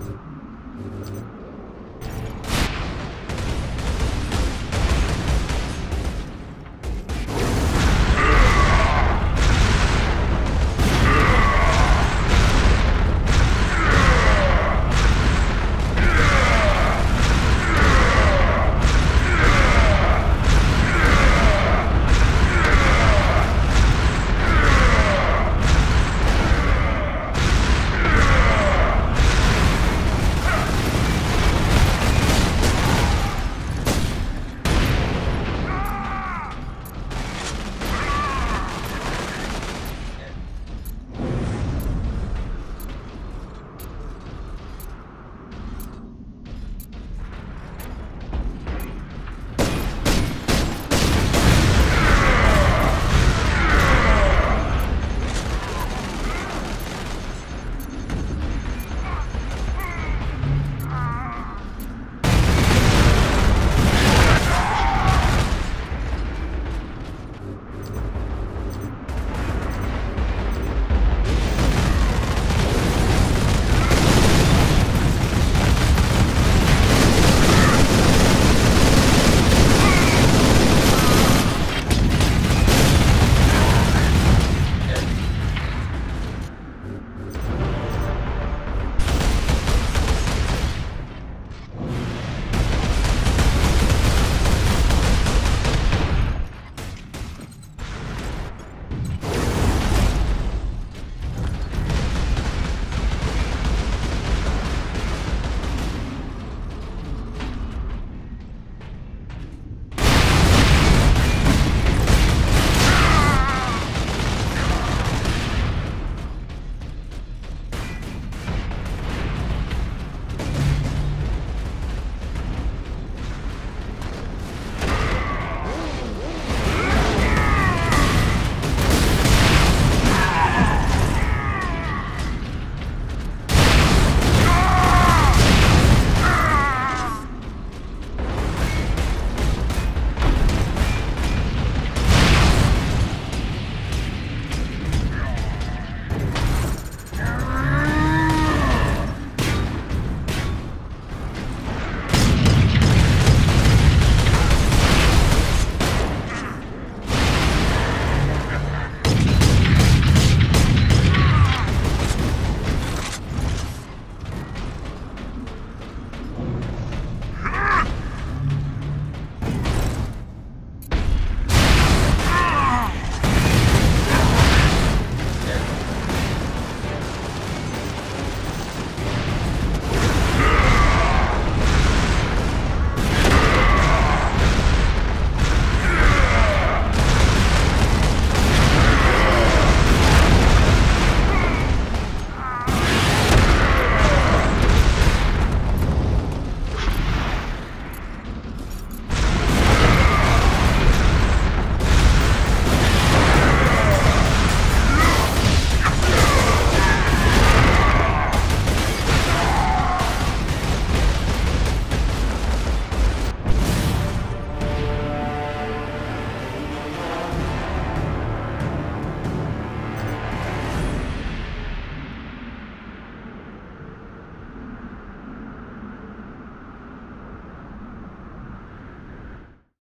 えっ?